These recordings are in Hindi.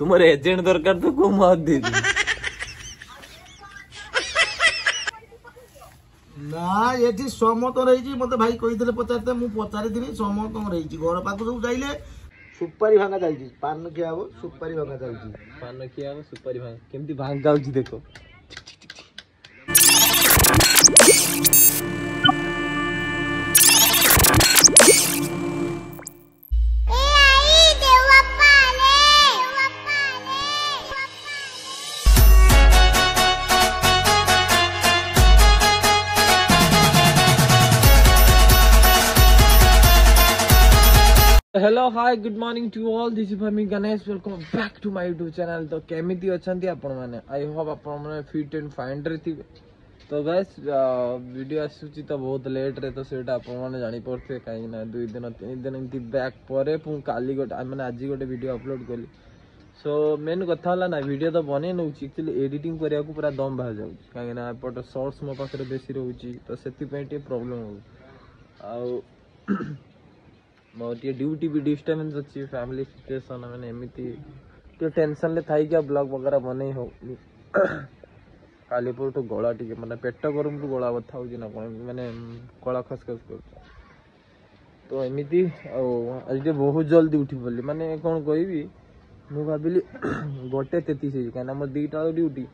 তোমার এজেন্ট দরকার তো কেউ মত দিয়ে না এটি সমত রয়েছে মতো ভাই কইলে পচারতে মু পচারিদি সমত রয়েছে ঘর পাখু সব যাইলে সুপারি ভাঙা যাইছি পান খিয়া হব সুপারি ভাঙা যাইছি পান খিয়া হব সুপারি ভাঙা কেমতি ভাঙা যাচ্ছে দেখো hello hi good morning to all this me Ganesh welcome back to my YouTube channel तो केमिति अच्छा आपण आई होप आपण फिट एंड फाइन थे तो गाइस वीडियो आसुची तो बहुत लेट्रे तो सेटा आपण मैंने जानि दुई दिन तीन दिन एम बैक पर काली गोटे माने आज गोटे वीडियो अपलोड कल सो मेन कथा ना वीडियो तो बने नउची एक्चुअली एडिटिंग करिया को पूरा दम बाहर जाउची काई ना मो पास बेसी रहउची तो सेति पे प्रॉब्लम हो आ ଟିକେ ଡ୍ୟୁଟି ବି ଡିଷ୍ଟର୍ବାନ୍ସ ଅଛି ଫ୍ୟାମିଲି ସିଚୁଏସନ୍ ମାନେ ଏମିତି ଟିକେ ଟେନସନ୍ରେ ଥାଇକି ଆଉ ବ୍ଲଗ୍ ବଗେରା ବନେଇ ହେଉନି କାଲି ପରଠୁ ଗଳା ଟିକେ ମାନେ ପେଟ ଗରମରୁ ଗଳା ବଥା ହେଉଛି ନା କ'ଣ ମାନେ କଳା ଖସ ଖସ କରୁଛି ତ ଏମିତି ଆଉ ଆଜି ଟିକେ ବହୁତ ଜଲ୍ଦି ଉଠି ପଡ଼ିଲି ମାନେ କ'ଣ କହିବି ମୁଁ ଭାବିଲି ଗୋଟେ ତେତିଶ ହେଇଛି କାହିଁକିନା ମୋର ଦୁଇଟା ବେଳ ଡ୍ୟୁଟି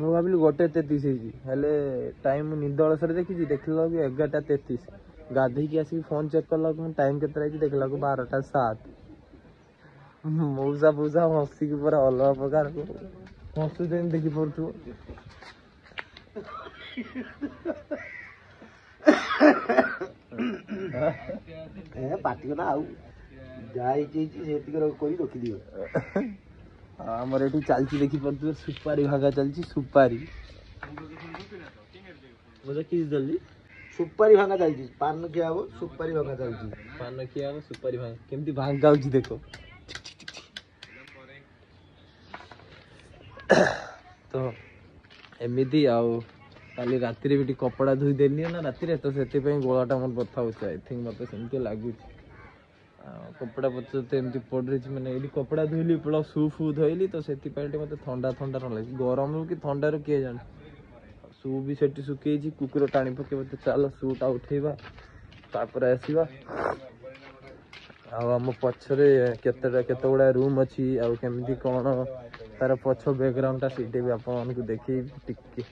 ମୁଁ ଭାବିଲି ଗୋଟେ ତେତିଶ ହେଇଛି ହେଲେ ଟାଇମ୍ ନିଦ ଅଳସରେ ଦେଖିଛି ଦେଖିଲା ବେଳକୁ ଏଗାରଟା ତେତିଶ गाधी की फोन चेक कर लगो टाइम के देख लगो बारहटा सात मौसा फौसा हसिकी पूरा अलग प्रकार हसु जेन देखी पड़ो पाटियो ना आउ ଯାହା ହେଇଛି ସେତିକି କରି ରଖିଦିଅ ଆମର ଏଠି ଚାଲିଛି ଦେଖିପାରୁଥିବେ ସୁପାରି ଭାଗା ଚାଲିଛି ସୁପାରି ମଜା କିଛି ଜଲ୍ଦି ସୁପାରି ଭାଙ୍ଗା ଚାଲିଛି ପାନ ଖିଆ ହବ ସୁପାରି ଭାଙ୍ଗା ଚାଲିଛି ପାନ ଖିଆ ହବ ସୁପାରି ଭାଙ୍ଗା କେମିତି ଭାଙ୍ଗା ହେଉଛି ଦେଖ ତ ଏମିତି ଆଉ କାଲି ରାତିରେ ବି ଟିକେ କପଡ଼ା ଧୋଇଦେଲି ନା ରାତିରେ ତ ସେଥିପାଇଁ ଗୋଳାଟା ମୋର ବଥା ହେଉଛି ଆଇ ଥିଙ୍କ ମୋତେ ସେମିତି ଲାଗୁଛି ଆଉ କପଡ଼ା ପତ୍ର ତ ଏମିତି ପଡ଼ିଛି ମାନେ ଏଇଠି କପଡ଼ା ଧୋଇଲି ପ୍ଲସ୍ ସୁ ଫୁ ଧୋଇଲି ତ ସେଥିପାଇଁ ଟିକେ ମୋତେ ଥଣ୍ଡା ଥଣ୍ଡା ନ ଲାଗିଛି ଗରମରୁ କି ଥଣ୍ଡାରୁ କିଏ ଜାଣେ ସୁ ବି ସେଠି ଶୁଖେଇଛି କୁକୁର ଟାଣି ପକେଇବ ତ ଚାଲ ସୁଟା ଉଠେଇବା ତାପରେ ଆସିବା ଆଉ ଆମ ପଛରେ କେତେଟା କେତେ ଗୁଡ଼ାଏ ରୁମ୍ ଅଛି ଆଉ କେମିତି କ'ଣ ତାର ପଛ ବ୍ୟାକ୍ଗ୍ରାଉଣ୍ଡଟା ସେଇଠି ବି ଆପଣମାନଙ୍କୁ ଦେଖେଇବି ଟିକେ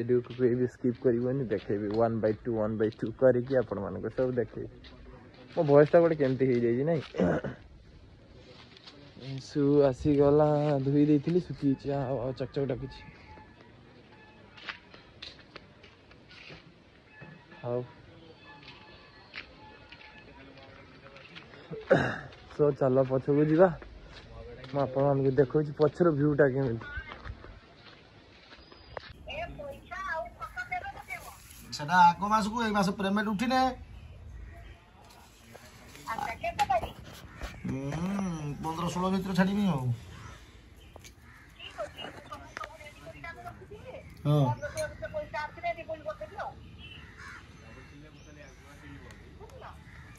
ଭିଡ଼ିଓକୁ କେହି ସ୍କିପ୍ କରିବନି ଦେଖେଇବି one by two one by two କରିକି ଆପଣମାନଙ୍କୁ ସବୁ ଦେଖେଇବି ମୋ ଭଏସ୍ଟା ଗୋଟେ କେମିତି ହେଇଯାଇଛି ନାଇଁ ସୁ ଆସିଗଲା ଧୋଇ ଦେଇଥିଲି ଶୁଖିଛି ଆଉ ଚକଚକ ଡାକୁଛି how so chalo pacha ku jiba ମୁଁ ଆପଣମାନଙ୍କୁ ଦେଖାଉଛି ପଛର ଭ୍ୟୁଟା କେମିତି ସେଟା ଆଗ ମାସକୁ ଏଇ ମାସ ପେମେଣ୍ଟ ଉଠିନେ ପନ୍ଦର ଷୋହଳ ଭିତରେ ଛାଡ଼ିବି ଆଉ ହଁ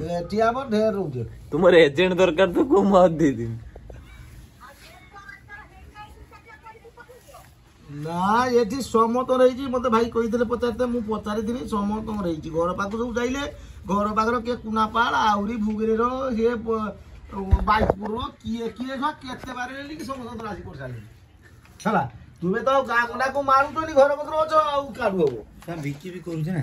লেটি আবার ঢের রুগে তোমার এজেন্ট দরকার তো কো মাত দি দিন না এটি সমত রয়েছে মতো ভাই কইলে পচারিতে মু পচারিদিনি সমত রয়েছে ঘর পাখ সব যাইলে ঘর পাখর কে কুনাপাল আহরি ভুগরের সে বাইশপুর কিয়ে কিয়ে সব কেতে বারে সমস্ত রাজি করে সারি ହେଲା ତୁମେ ତ ଗାଁ ଗୁଣ୍ଡାକୁ ମାରୁଛନ୍ତି ଘର ପତ୍ର ଅଛ ଆଉ କାଢୁ ହବ ବିକି ବି କରୁଛି ନା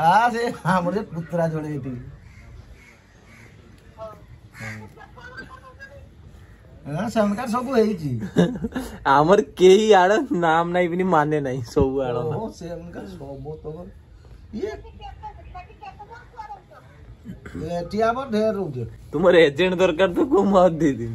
આ છે સાંભળજે કૂતરા જોડે હતી શંકર સગું હેઈચી આમર કેઈ આડ નામ નઈ બની માને નઈ સૌ આડ ઓ શંકર સોબો તો ये टिया पर ढेर रुक तुम्हारे एजेंट दरकार तो को मत दे दी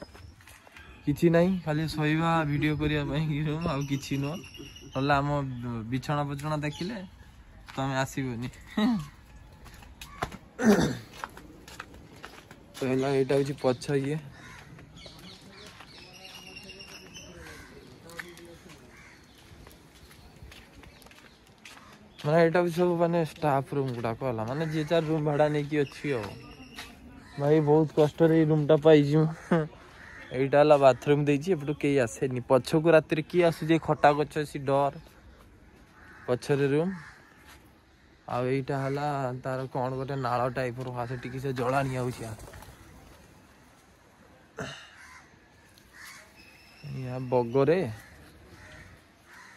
କିଛି ନାହିଁ ଖାଲି ଶୋଇବା ଭିଡ଼ିଓ କରିବା ପାଇଁ ରୁମ୍ ଆଉ କିଛି ନୁହଁ ନହେଲେ ଆମ ବିଛଣା ଫିଛଣା ଦେଖିଲେ ତମେ ଆସିବନି ତ ହେଲା ଏଇଟା ହେଉଛି ପଛ ଇଏ ମାନେ ଏଇଟା ବି ସବୁ ମାନେ ଷ୍ଟାଫ୍ ରୁମ୍ ଗୁଡ଼ାକ ହେଲା ମାନେ ଯିଏ ଯାହାର ରୁମ୍ ଭଡ଼ା ନେଇକି ଅଛି ଆଉ ଭାଇ ବହୁତ କଷ୍ଟରେ ଏଇ ରୁମ୍ଟା ପାଇଛି ମୁଁ ଏଇଟା ହେଲା ବାଥରୁମ୍ ଦେଇଛି ଏପଟୁ କେହି ଆସେନି ପଛକୁ ରାତିରେ କିଏ ଆସୁଛି ଖଟା ଗଛ সে ডর ପଛରେ ରୁମ୍ ଆଉ ଏଇଟା ହେଲା ତାର କ'ଣ ଗୋଟେ ନାଳ ଟାଇପ୍ର ହଁ ସେଠିକି ସେ ଜଳାଣି ଆଉଛି ୟା ବଗରେ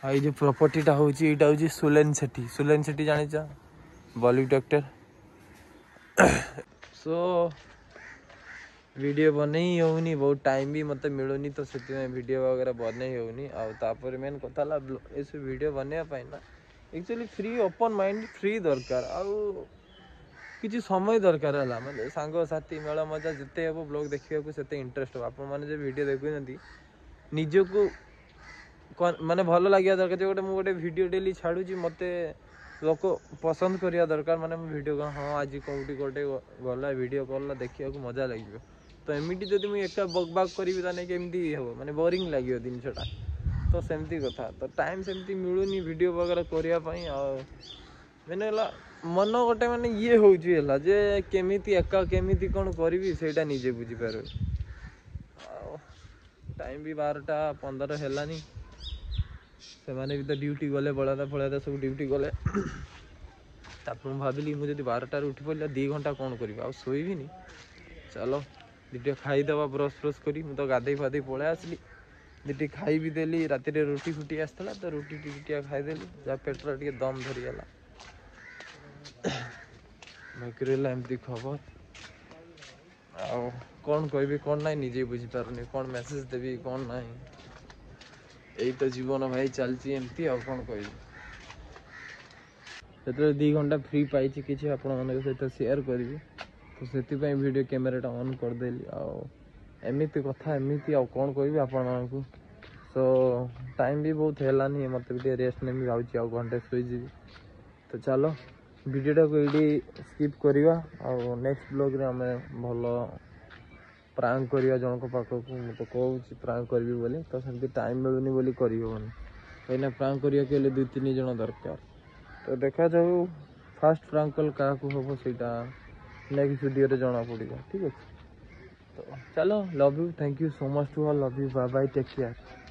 ଆଉ ଏଇ ଯେଉଁ ପ୍ରପର୍ଟିଟା ହେଉଛି ଏଇଟା ହେଉଛି ସୁଲେନ ସେଠି ସୁଲେନ ସେଠି ଜାଣିଛ ବଲିଉଡ଼ ଆକ୍ଟର ସୋ वीडियो बनई हूँ बहुत टाइम भी मतलब मिलूनी तो से वीडियो वगैरह बनई हूँ आपर मेन कथा ये सब भिड बनवाई ना actually free open mind free दरकार आ कि समय दरकार है मैं साथी मेल मजा जिते हे ब्लग देखा से इंटरेस्ट हम आपड़ भिड देखुं निजक मानते भल लगे दरकार जो गोटे मुझे गोटे भिड डेली छाड़ू मत लोक पसंद करवा दरकार मानते भिड हाँ आज कौटी गोटे गला भिड कल देखा मजा लगे तो एमती जब मुझे एक बग बाग करी तमी हे मैंने बोरींग लगे जिनसटा तो सेमती कथा तो टाइम सेमती मिलूनी भिड वगैरह करने मैंने मन गोटे मैंने ये होगा जे केमी एका केमी कौन करी से निजे बुझीपार टाइम भी बारटा पंदर हलानी से मैंने भी तो ड्यूटी गले बड़ा फलता सब ड्यूटी गले भाविली मुझे बारटार उठी पड़ा दी घंटा कौन कर चलो দুটো খাইদেওয়া ব্রশ ফ্রশ করি মু তো গাধেই ফাধেই পড়ে আসলি দুটি খাইবি দেলি রাতে রুটি ফুটি আসছিলা তো রুটি টুটিয়া খাইদেলি যা পেটটা টিকে দম ধরিগলা ମାଇକ୍ରୋୱେଭ୍ ଏମିତି ଖବର ଆଉ କ'ଣ କହିବି କ'ଣ ନାହିଁ ନିଜେ ବୁଝିପାରୁନି କ'ଣ ମେସେଜ୍ ଦେବି କ'ଣ ନାହିଁ ଏଇ ତ ଜୀବନ ଭାଇ ଚାଲିଛି ଏମିତି ଆଉ କ'ଣ କହିବି ସେତେବେଳେ ଦୁଇ ଘଣ୍ଟା ଫ୍ରି ପାଇଛି କିଛି ଆପଣମାନଙ୍କ ସହିତ ସେୟାର କରିବି तो से भिड कैमेराटा अन करदे आमती कथा एमती आँ कह आपको सो टाइम भी बहुत है मत रेस्ट नेमि भाव घंटे शुजी तो चलो भिडटा को ये स्कीप करवा नेक्स्ट ब्लग्रे आम भल प्रांग करवा जन पाखक मुझे कह प्रांग करी बोली तो सब टाइम मिलूनी बोली करहबन कहीं प्रांग करवा लिए दु तीन जन दरकार तो देखा जाऊ फास्ट प्रांग कल क्या हम सीटा ନେକ୍ସଟ ଭିଡ଼ିଓରେ ଜଣାପଡ଼ିବ ଠିକ୍ ଅଛି ତ ଚାଲ love you thank you so much to all love you bye bye take care